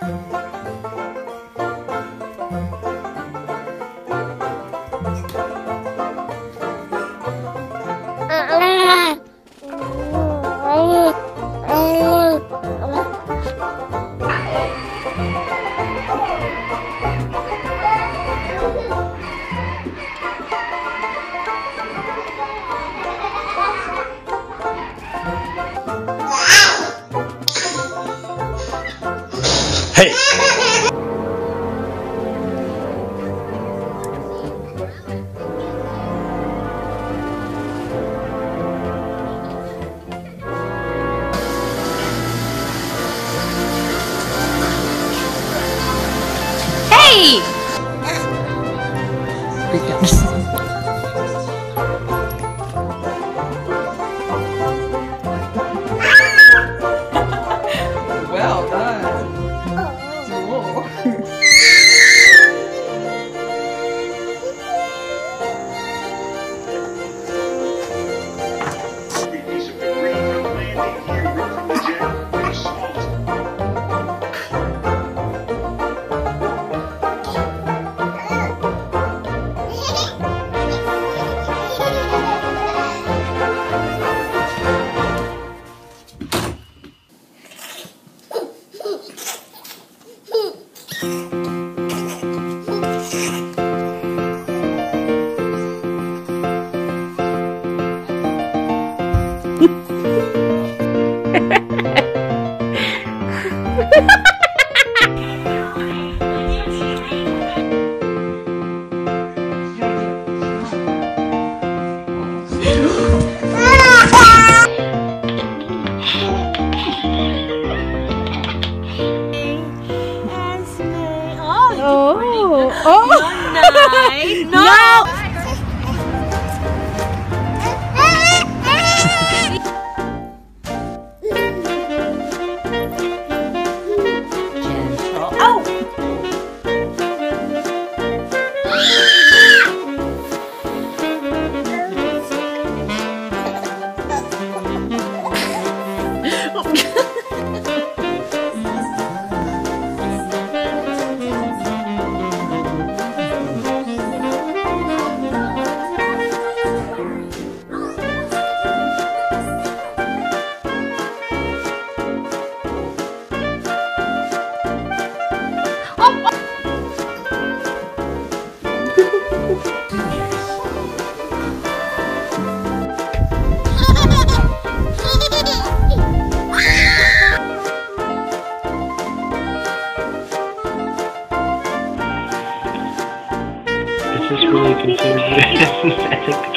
Música This is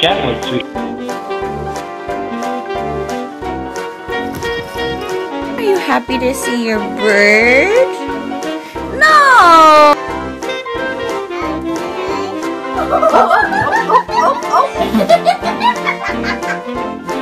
Are you happy to see your bird? No!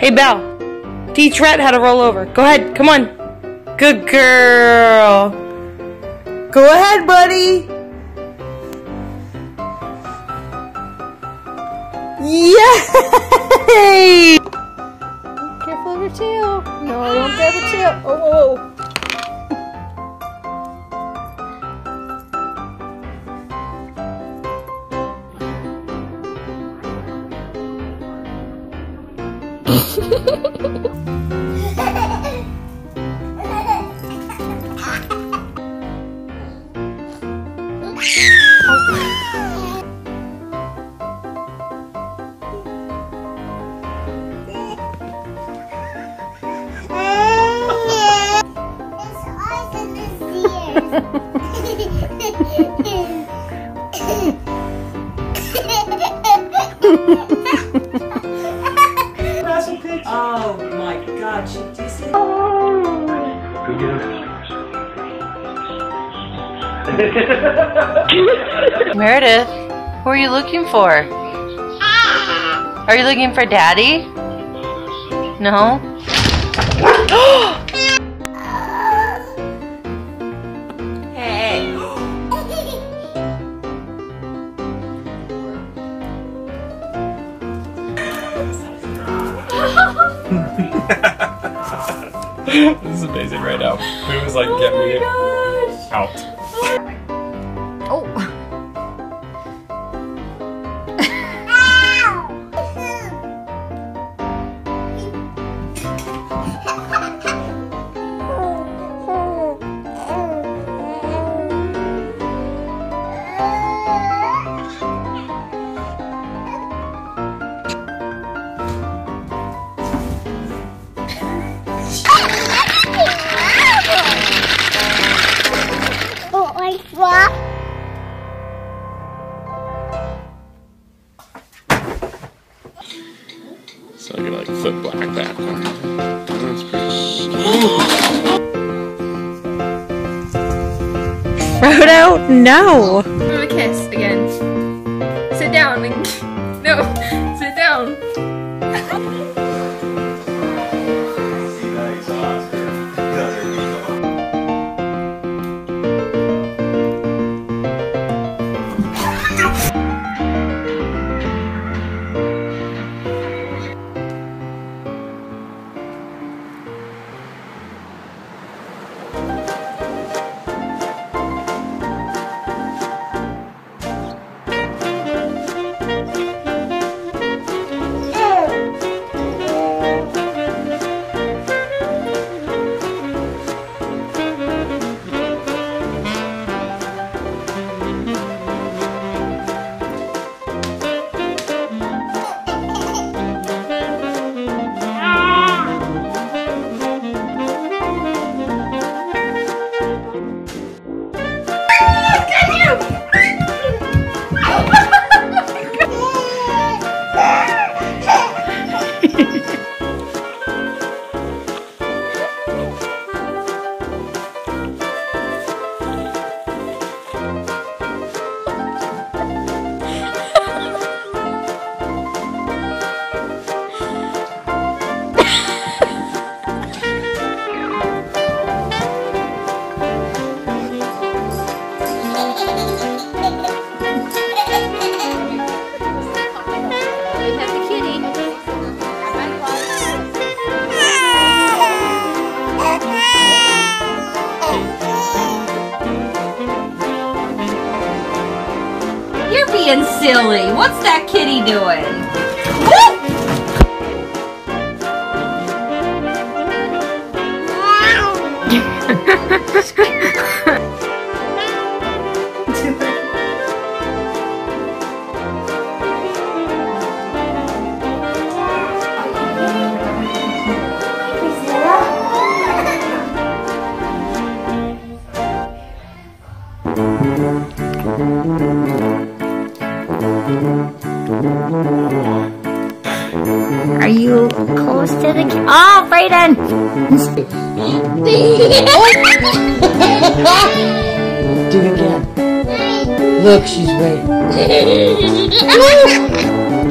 Hey, Belle. Teach Rhett how to roll over. Go ahead. Come on. Good girl. Go ahead, buddy. Yay! Careful of your tail. No, I don't grab her tail. Oh, oh, oh. Oh my god, she just Go. Meredith, who are you looking for? Are you looking for daddy? No? this is amazing right now. It was like, get me out. Frodo, no. Silly. What's that kitty doing? Brayden! Do it again. Look, she's waiting.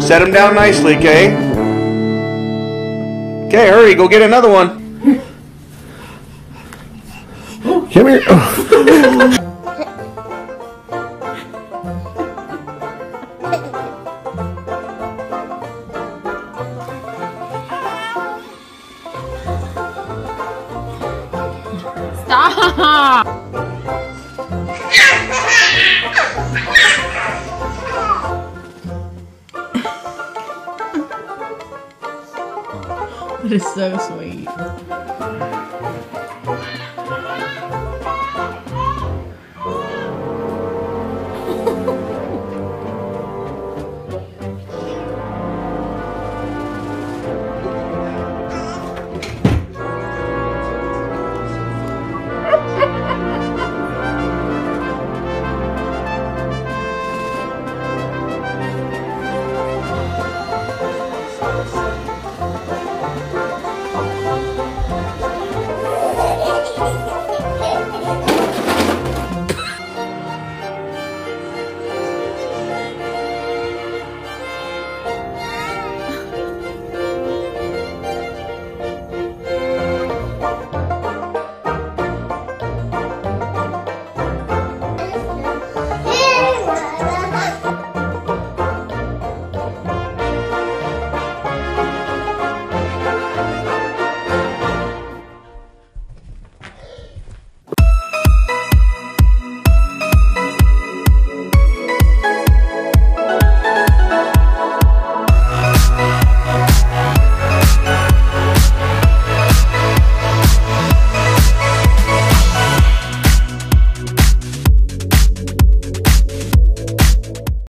Set him down nicely, Kay. Okay, hurry, go get another one. Come here. That is so sweet.